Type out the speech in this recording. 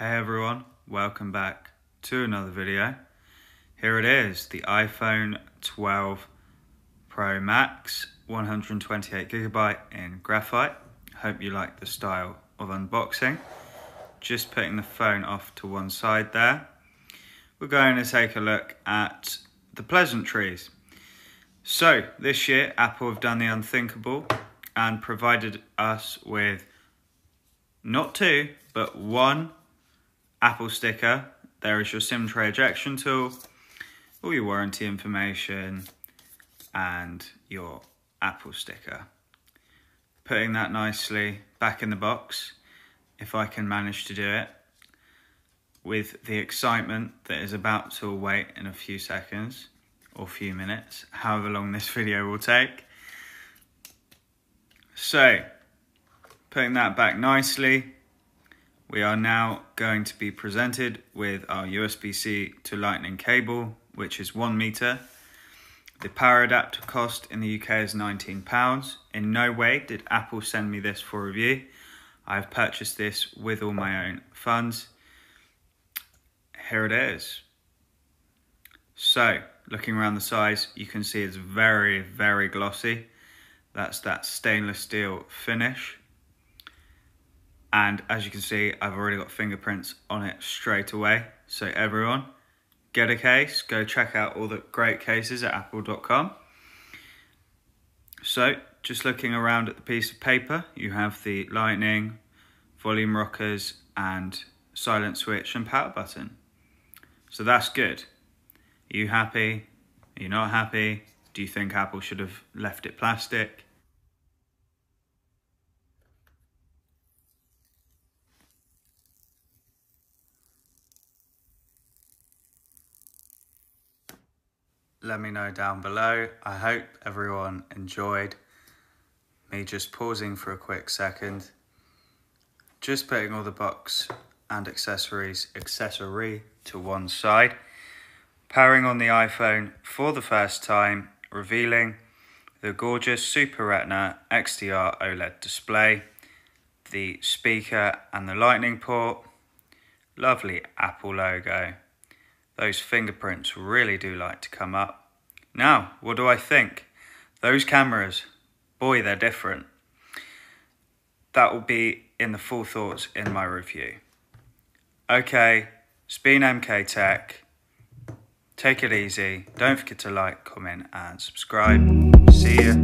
Hey everyone, welcome back to another video. Here it is, the iPhone 12 Pro Max 128GB in graphite. Hope you like the style of unboxing. Just putting the phone off to one side there. We're going to take a look at the pleasantries. So, this year Apple have done the unthinkable and provided us with not two, but one Apple sticker. There is your SIM tray ejection tool, all your warranty information, and your Apple sticker. Putting that nicely back in the box, if I can manage to do it, with the excitement that is about to await in a few seconds or few minutes, however long this video will take. So, putting that back nicely, we are now going to be presented with our USB-C to lightning cable, which is one meter. The power adapter cost in the UK is £19. In no way did Apple send me this for review. I've purchased this with all my own funds. Here it is. So, looking around the size, you can see it's very, very glossy. That's that stainless steel finish. And as you can see, I've already got fingerprints on it straight away. So everyone, get a case, go check out all the great cases at apple.com. So just looking around at the piece of paper, you have the lightning, volume rockers, and silent switch and power button. So that's good. Are you happy? Are you not happy? Do you think Apple should have left it plastic? Let me know down below. I hope everyone enjoyed me just pausing for a quick second, just putting all the box and accessories accessory to one side, powering on the iPhone for the first time, revealing the gorgeous Super Retina XDR OLED display, the speaker and the lightning port, lovely Apple logo, those fingerprints really do like to come up. Now, what do I think? Those cameras, boy, they're different. That will be in the full thoughts in my review. Okay, been MK Tech. Take it easy. Don't forget to like, comment, and subscribe. See you.